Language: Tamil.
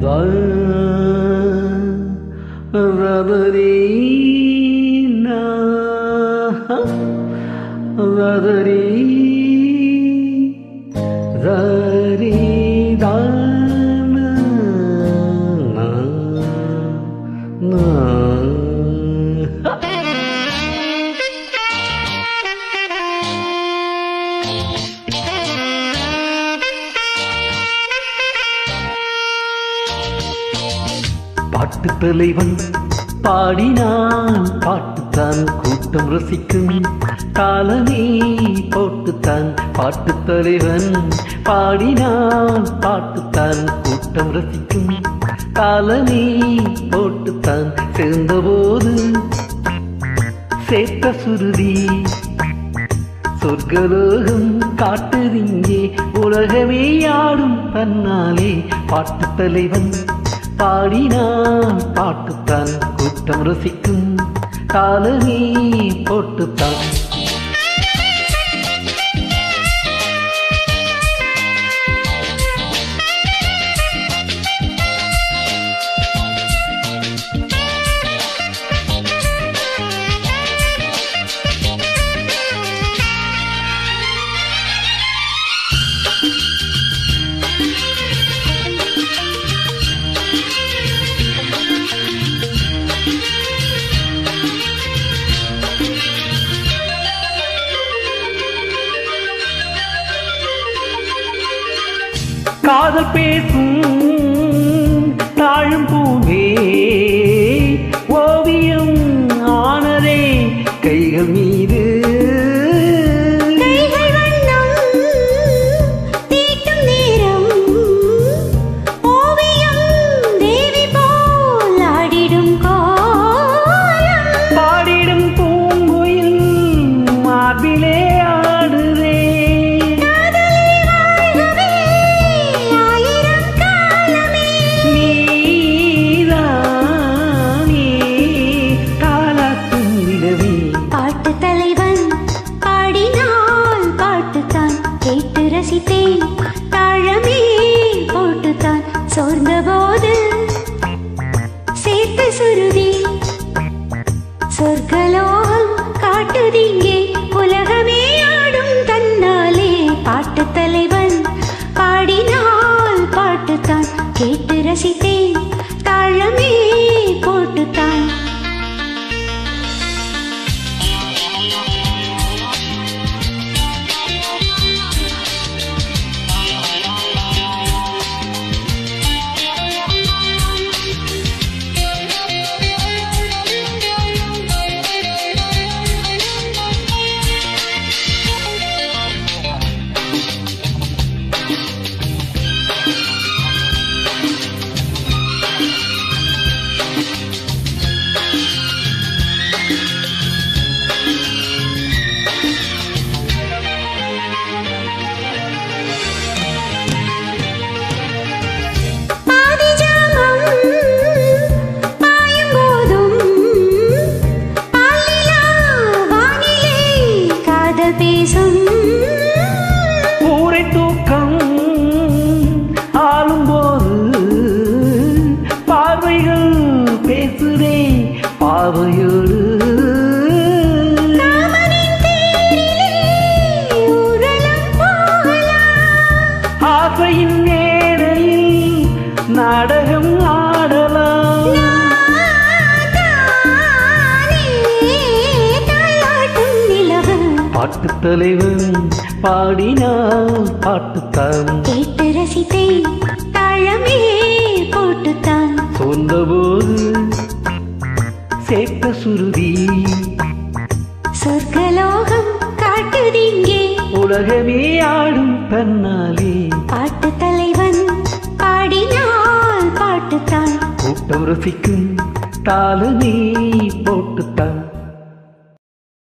Radarina Radarina பாட்டு தலைவன். பாடினான் பாட்டுத்தான் கூட்டம் ரசிக்கும். காலமே போட்டுத்தான் பாட்டு தலைவன். பாடினான் பாட்டுத்தான் கூட்டம் ரசிக்கும். காலமே போட்டுத்தான் சேர்ந்தபோது. சேர்த்த சுருதி சொர்க்கலோகம் காட்டுதிங்கே உலகமே ஆடும் தன்னாலே பாட்டு தலைவன். பாடினான். பாட்டுத்தான் கூட்டம் ருசிக்கும். காலனி போட்டுத்தான். காதல் பேசும் தாழும் பூவே. ரசித்தேன். தாழமே போட்டுத்தான் சோர்ந்த போது சேர்த்த சுருதி சொர்க்கலோகம் காட்டுதிங்கே भारते सम् பாட்டு தலைவன் பாடினால் பாட்டுத்தான். கேட்டு ரசித்தேன் தாழமே போட்டுத்தான். சொந்தபோது சேர்த்த சுருதி. சொர்க்கலோகம் காட்டுதிங்கே உலகமே ஆடும் தன்னாலே. பாட்டு தலைவன் பாடினால் பாட்டுத்தான். கூட்டம் ரசிக்கும் தாளமே போட்டுத்தான்.